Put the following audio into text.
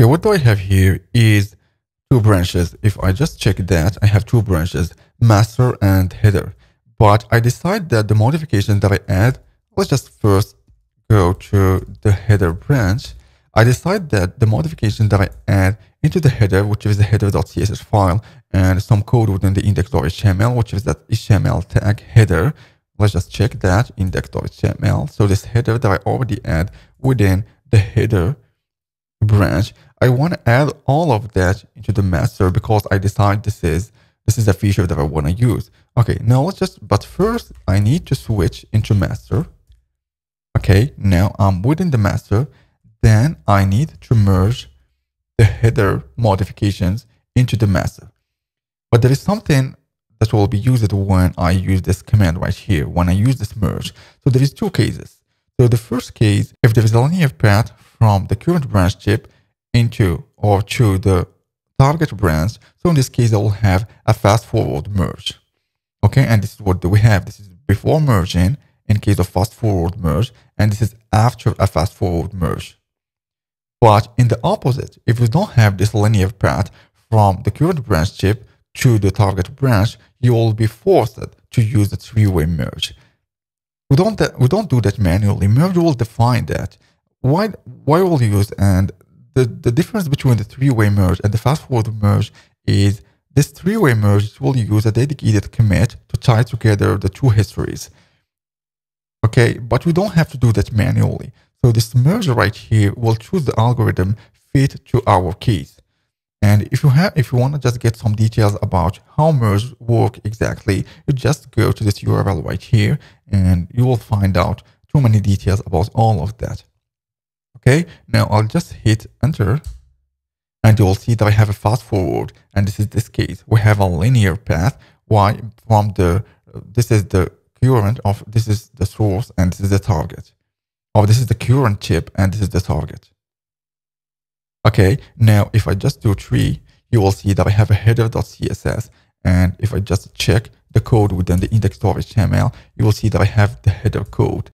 Okay, what do I have here is two branches. If I just check that, I have two branches, master and header. But I decide that the modification that I add, let's just first go to the header branch. I decide that the modification that I add into the header, which is the header.css file, and some code within the index.html, which is that HTML tag header. Let's just check that index.html. So this header that I already add within the header branch, I want to add all of that into the master because I decide this is this is a feature that I want to use. Okay, now let's just, but first I need to switch into master. Okay, now I'm within the master. Then I need to merge the header modifications into the master. But there is something that will be used when I use this command right here, when I use this merge. So there is two cases. So the first case, if there is a linear path from the current branch tip into or to the target branch. So in this case, I will have a fast forward merge. Okay, and this is what do we have. This is before merging in case of fast forward merge, and this is after a fast forward merge. But in the opposite, if we don't have this linear path from the current branch tip to the target branch, you will be forced to use the three-way merge. We don't, we don't do that manually. Merge will define that why why will you use and the, the difference between the three-way merge and the fast-forward merge is this three-way merge will use a dedicated commit to tie together the two histories. Okay, but we don't have to do that manually. So this merge right here will choose the algorithm fit to our case. And if you have, if you want to just get some details about how merge work exactly, you just go to this URL right here and you will find out too many details about all of that. Okay, now I'll just hit enter and you'll see that I have a fast forward and this is this case. We have a linear path. Why? From the, this is the current of, this is the source and this is the target. Or this is the current tip and this is the target. Okay, now if I just do tree, you will see that I have a header.css and if I just check the code within the index.html, you will see that I have the header code.